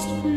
Thank